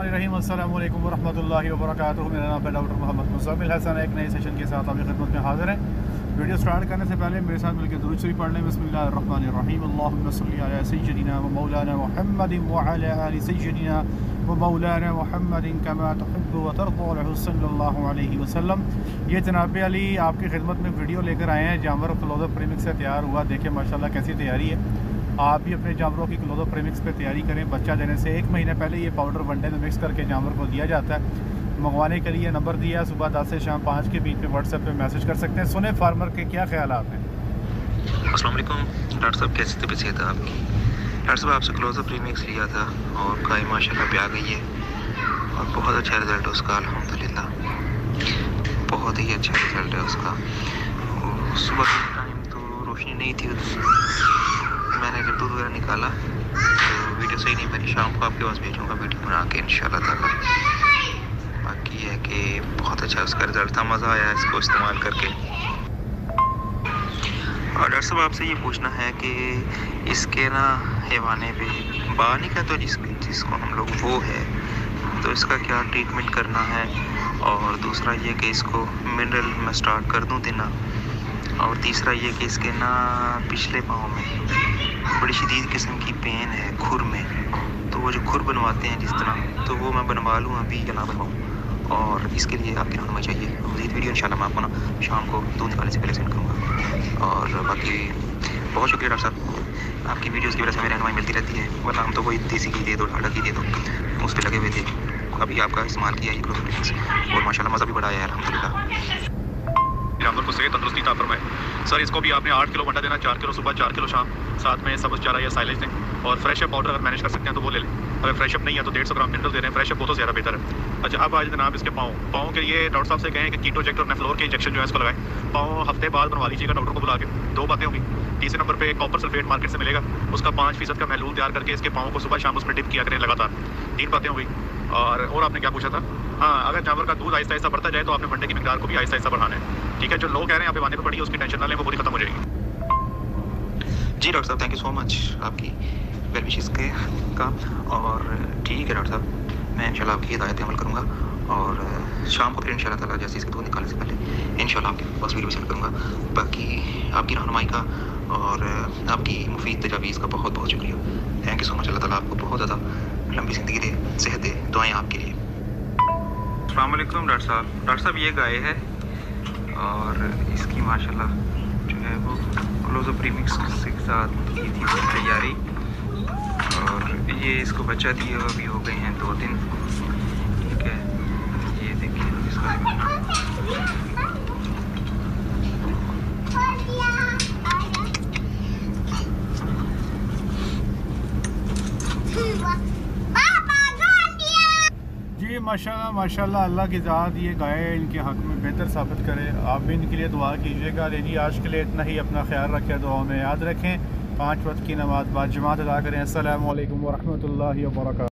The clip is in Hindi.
अल्लाम वरहमल वर्क मेरा नाम है डॉक्टर मोहम्मद मुजमिल हसन। एक नए सेशन के साथ आपकी खिदमत में हाजिर हैं। वीडियो स्टार्ट करने से पहले मेरे साथ मिलकर दुरूद शरीफ पढ़ लें। बसमीम सैदना व मौलाना महमद वाली व मौलाना महमद कमा तहब व वसल्लम। ये जनाब अली, आपकी खिदमत में वीडियो लेकर आए हैं। जानवर क्लोजर प्रीमिक्स से तैयार हुआ। देखें माशाल्लाह कैसी तैयारी है। आप भी अपने जानवरों की क्लोजो प्रेमिक्स पर तैयारी करें। बच्चा देने से एक महीने पहले ये पाउडर वनडे में मिक्स करके जानवर को दिया जाता है। मंगवाने के लिए नंबर दिया, सुबह दस से शाम पाँच के बीच में व्हाट्सएप पे मैसेज कर सकते हैं। सुने फार्मर के क्या ख्याल हैं? असल डॉक्टर साहब, कैसी तबीयत सेहत है आपकी? डॉक्टर साहब, आपसे क्लोजर प्रीमिक्स लिया था और गाय माशाल्लाह पे आ गई है। और बहुत अच्छा रिज़ल्ट है उसका, अल्हम्दुलिल्लाह। बहुत ही अच्छा रिज़ल्ट है उसका। सुबह के टाइम तो रोशनी नहीं थी मैंने दूध वगैरह निकाला तो वीडियो सही नहीं बनी शाम को आपके पास भेजूँगा वीडियो बना के इन ताला बाकी है कि बहुत अच्छा उसका रिज़ल्ट था, मज़ा आया इसको इस्तेमाल करके। और डॉक्टर साहब, आपसे ये पूछना है कि इसके ना हैवाने पे बानी का तो जिस, जिसको हम लोग, वो है। तो इसका क्या ट्रीटमेंट करना है? और दूसरा ये कि इसको मिनरल में स्टार्ट कर दूँ देना। और तीसरा ये कि इसके ना पिछले पाँव में बड़ी शदीद किस्म की पेन है, खुर में। तो वो जो खुर बनवाते हैं जिस तरह तो वो मैं बनवा लूँ अभी या ना बनवाऊँ। और इसके लिए आपकी रहनुमा चाहिए। मजीद वीडियो इंशाल्लाह मैं आपको ना शाम को दूध निकालने से पहले सेंड करूँगा। और बाकी बहुत शुक्रिया डॉक्टर साहब। आपकी वीडियोज़ की वजह से हमें रहनुमाई मिलती रहती है। वरना हम तो कोई देसी की दे दो डाटा की दे दो। उस पर लगे हुए थे। अभी आपका इस्तेमाल किया ये और माशाल्लाह मज़ा भी बढ़ाया है अलहमदिल्ला जानवर को सेहत तंदरुस्ती था फरमाए सर, इसको भी आपने आठ किलो वंडा देना, चार किलो सुबह, चार किलो शाम, साथ में सबज चारा या साइलेज दें और फ्रेश अप पाउडर अगर मैनेज कर सकते हैं तो वो ले लें। अगर फ्रेश अप नहीं है तो डेढ़ सौ ग्राम मिनरल दे रहे हैं। फ्रेश अप वो तो ज़्यादा बेहतर है। अच्छा अब आज जनाब इसके पाँव। पाँव के लिए डॉक्टर साहब से कहें कि कीटोजेक्ट और नेफ्लोर के इंजेक्शन जो है इसको लगाएँ। पाँव हफ़्ते बाद बनवा लीजिएगा, डॉक्टर को बुला के। दो बातें होंगी। तीसरे नंबर पे कॉपर सल्फेट मार्केट से मिलेगा। उसका पाँच फ़ीसद का महलूल तैयार करके इसके पाँव को सुबह शाम उसमें डिप किया करें लगातार। तीन बातें हो और और आपने क्या पूछा था? हाँ अगर जानवर का दूध आहिस्ता आहिस्ता बढ़ता जाए तो आपने वंडे की मिकदार को भी आहिस्ता आहिस्ता बढ़ाना है। ठीक है, जो लोग कह रहे हैं आप आने पर पड़ी उसकी टेंशन ना लें, वो पूरी खत्म हो जाएगी। जी, डॉक्टर साहब थैंक यू सो मच आपकी वेल विशेष के का और, ठीक है, डॉक्टर साहब, मैं इंशाल्लाह आपकी हिदायत अमल करूँगा। और, शाम को फिर इंशाल्लाह ताला जैसे इसके दूध निकालने से पहले इंशाल्लाह आपके पास वीडियो सेंड करूँगा। बाकी आपकी रहनुमाई का और, आपकी मुफीद तजावीज़ का बहुत बहुत शुक्रिया। Thank you so much Allah ताला आपको बहुत ज़्यादा लंबी ज़िंदगी दे, सेहत दे, दुआएँ आपके लिए। अल्लाम डॉक्टर साहब। डॉक्टर साहब, ये गाय है और इसकी माशाल्लाह जो है वो क्लोजो प्रीमिक्स के साथ की थी तैयारी। और ये इसको बच्चा दिए हुए भी हो गए हैं दो दिन। ठीक है, ये देखिए, इसका जी माशाल्लाह माशाल्लाह, अल्लाह की ज़ात, ये गाय इनके हक़ में बेहतर साबित करे। आप भी इनके लिए दुआ कीजिएगा। लेनी आज के लिए इतना ही। अपना ख्याल रखें दुआ में याद रखें। पाँच वक्त की नमाज़ बाद जमात अदा करें। असल वरहमल वर्क